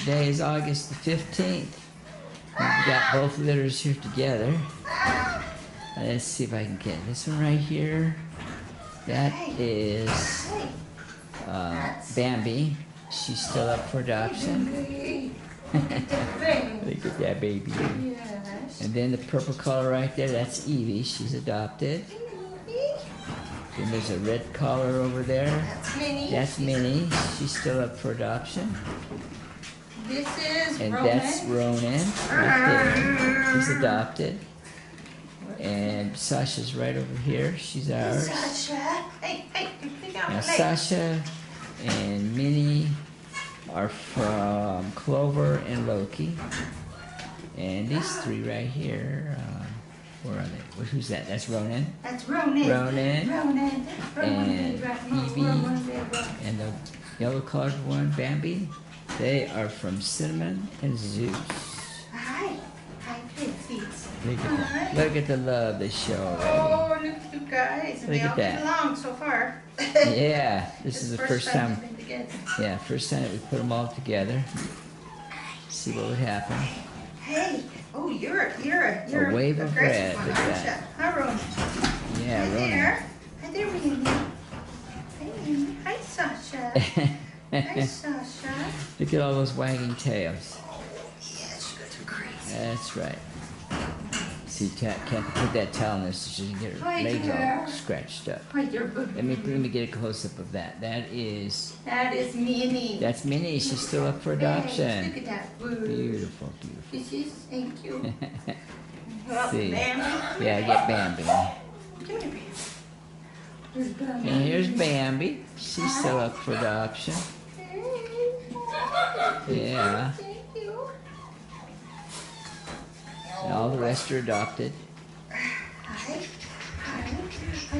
Today is August the 15th. We've got both litters here together. Let's see if I can get this one right here. That is uh, Bambi. She's still up for adoption. Look at that baby. And then the purple color right there, that's Evie. She's adopted. Then there's a red collar over there. That's Minnie. That's Minnie. She's still up for adoption. This is And Roman. that's Ronan right there. He's adopted. And Sasha's right over here. She's ours. Sasha. Hey, hey, you think I'm Now? Sasha and Minnie are from Clover and Loki. And these three right here, uh, where are they? Who's that? That's Ronan. That's Ronan. Ronan. Ronan. Ronan. And Ronan. Evie. Ronan. Ronan. And the yellow colored one, Bambi. They are from Cinnamon and Zeus. Hi. Hi, Pixies. Look at that. Look at the love they show already. Oh, look at you guys. Look they at all that. get along so far. Yeah, this is the first time. together. Yeah, first time that we put them all together. See what would happen. Hey, oh, you're a, you're a, you're A wave of red, one, look at aren't that. Hi, Ronan. Yeah, Hi Ronan. there. Hi there, Minnie. Hey. Hi, Sasha. Hi, Sasha. Look at all those wagging tails. Yeah, she got too crazy. That's right. See, can't, can't put that tail in there so she can get her Hi legs all scratched up. Hi, you're good. Let me let me get a close up of that. That is That is Minnie. that's Minnie. She's still up for adoption. look at that. Beautiful, beautiful. This is, thank you. See. Bambi. Yeah, get Bambi. Come here, Bambi. Here's Bambi. And here's Bambi. She's still up for adoption. Yeah. Thank you. And all the rest are adopted. Hi. Hi. Hi,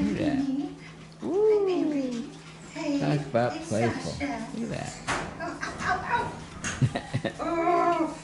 Look at that. Minnie. Hi, baby. Hey. Talk about hey, playful. Look at that. Oh, ow, ow, ow. Oh.